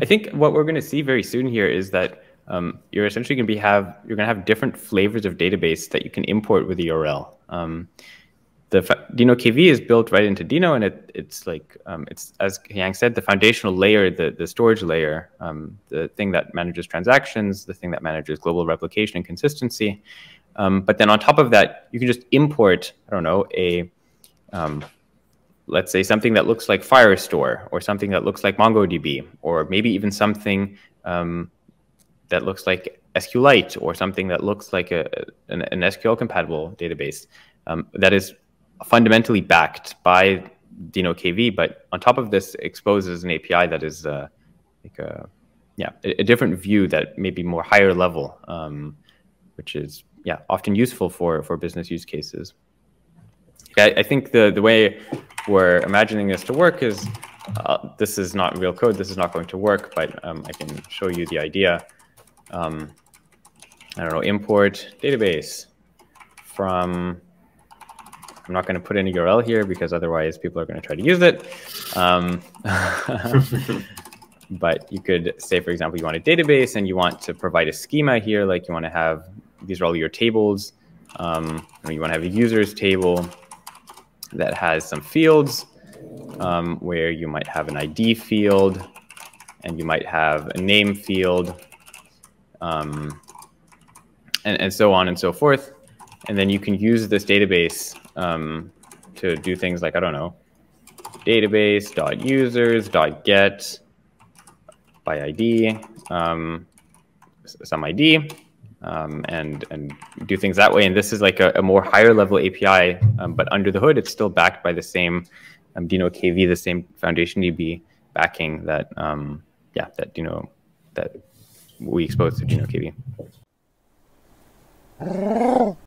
I think what we're going to see very soon here is that um, you're essentially going to be have you're going to have different flavors of database that you can import with the URL. Um, the Deno KV is built right into Deno, and it, it's like um, it's as Yang said, the foundational layer, the the storage layer, um, the thing that manages transactions, the thing that manages global replication and consistency. Um, but then on top of that, you can just import I don't know a um, let's say something that looks like Firestore or something that looks like MongoDB, or maybe even something um, that looks like SQLite or something that looks like a, an, an SQL compatible database um, that is fundamentally backed by Deno KV, but on top of this exposes an API that is uh, like a yeah a, a, different view that may be more higher level, um, which is yeah often useful for for business use cases. I, I think the the way we're imagining this to work is uh, this is not real code. This is not going to work, but um, I can show you the idea. Um, I don't know, import database from, I'm not going to put any URL here because otherwise people are going to try to use it. Um, but you could say, for example, you want a database and you want to provide a schema here, like you want to have, these are all your tables. Um, you want to have a users table that has some fields um, where you might have an ID field and you might have a name field um, and, and so on and so forth. And then you can use this database um, to do things like, I don't know, database.users.get by ID, um, some ID, um, and and do things that way. And this is like a, a more higher level API, um, but under the hood, it's still backed by the same um, Deno KV, the same Foundation DB backing that um, yeah that Deno that we expose to Deno KV.